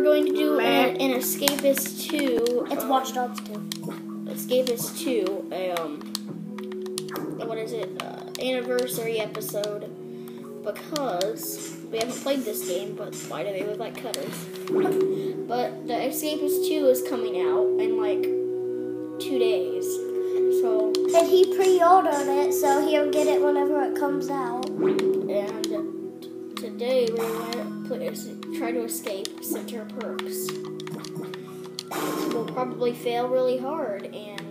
we're going to do an, an Escapist 2. It's Watch Dogs 2. Escapist 2, a, um, what is it, uh, anniversary episode, because we haven't played this game, but why do they look like cutters? but the Escapist 2 is coming out in like two days, so, And he pre-ordered it, so he'll get it whenever it comes out. and today we're going to play, try to escape Center Perks. We'll probably fail really hard, and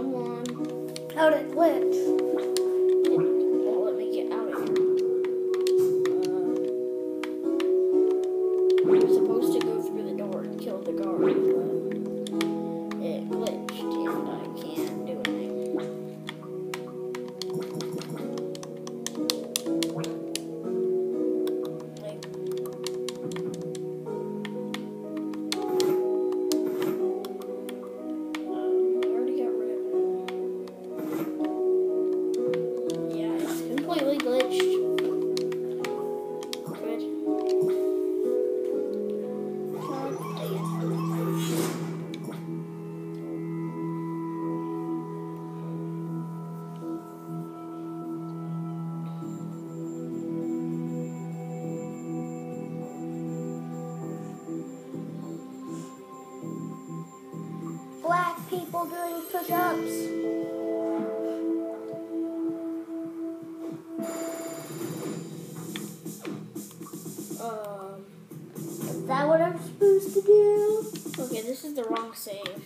Someone. How'd it glitch? People doing push-ups. Um, Is that what I'm supposed to do? okay, this is the wrong save.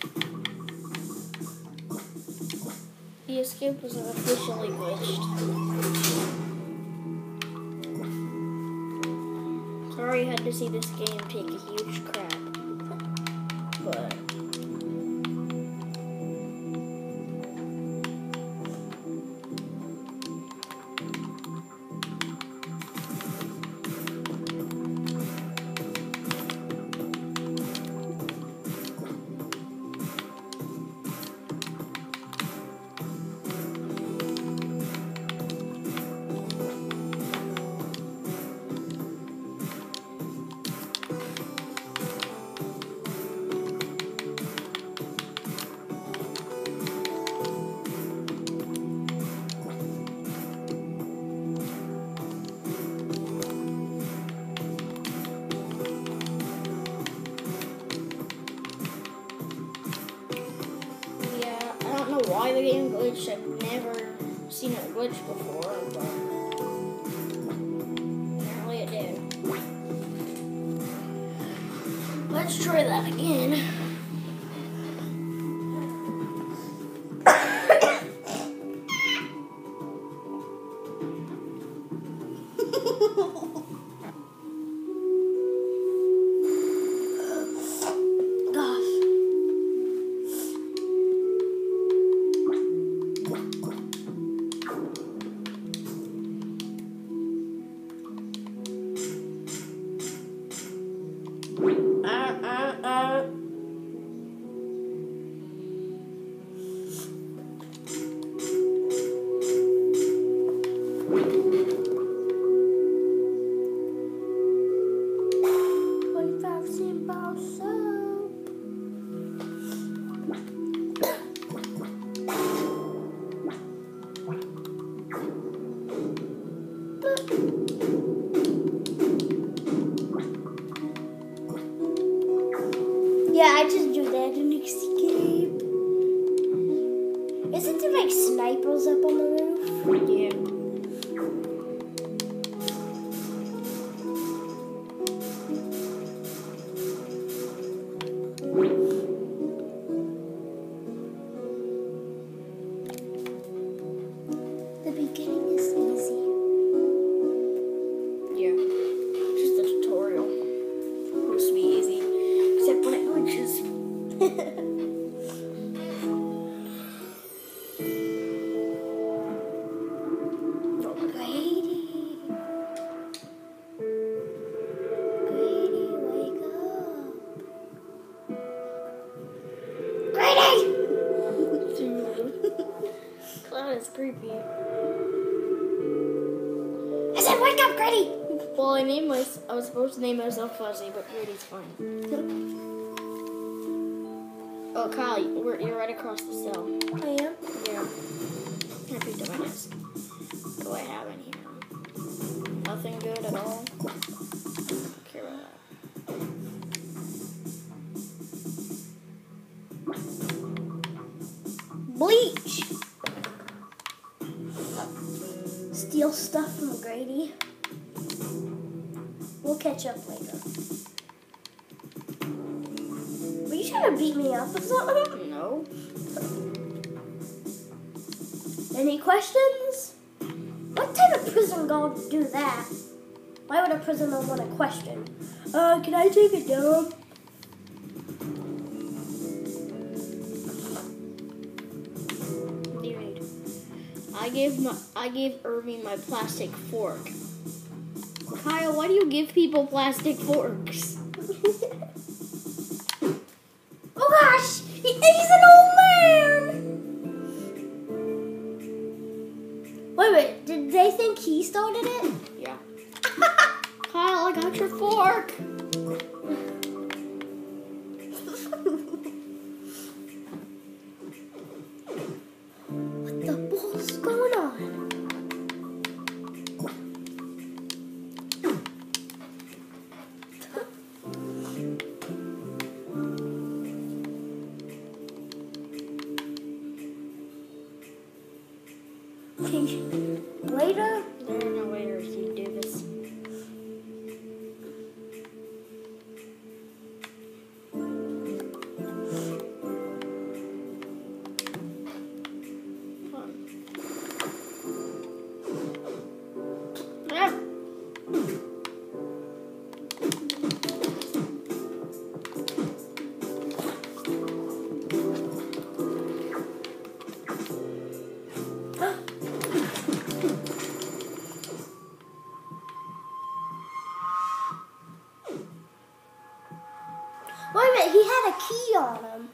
The escape was officially glitched. Sorry I had to see this game take a huge crap. But The game glitched. I've never seen it glitch before, but apparently it did. Let's try that again. Escape. Isn't there like snipers up on the roof? Yeah. Creepy. I said, wake up, Grady. Well, I named my. I was supposed to name myself Fuzzy, but Grady's fine. Oh, Kyle, you're right across the cell. I am. Yeah. Steal stuff from Grady. We'll catch up later. Were you trying to beat me up or something? No. Any questions? What type of prison guard would do that? Why would a prisoner want a question? Uh, can I take a dump? I gave my. I gave Irving my plastic fork. Kyle, why do you give people plastic forks? oh gosh! He, he's an old man! Wait minute, did they think he started it? Yeah. Kyle, I got your fork. Wait a minute, he had a key on him.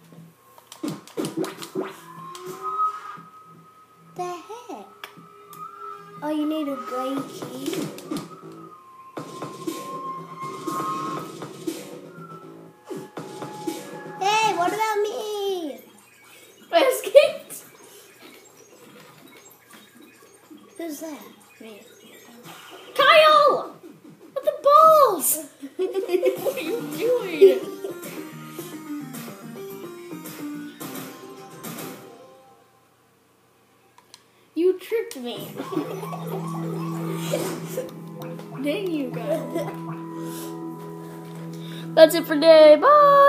The heck? Oh, you need a gray key. Hey, what about me? I escaped. Who's that? Me. That's it for today. Bye.